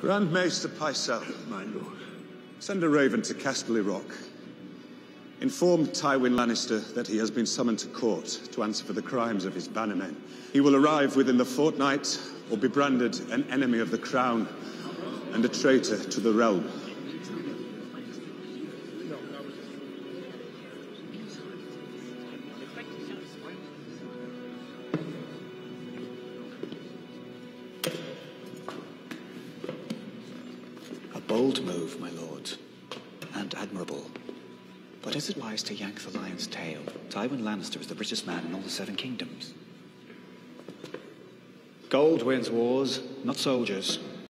Grand Maester Pycelle, my lord. Send a raven to Casterly Rock. Inform Tywin Lannister that he has been summoned to court to answer for the crimes of his bannermen. He will arrive within the fortnight or be branded an enemy of the crown and a traitor to the realm. Bold move, my lord, and admirable. But is it wise to yank the lion's tail? Tywin Lannister is the richest man in all the Seven Kingdoms. Gold wins wars, not soldiers.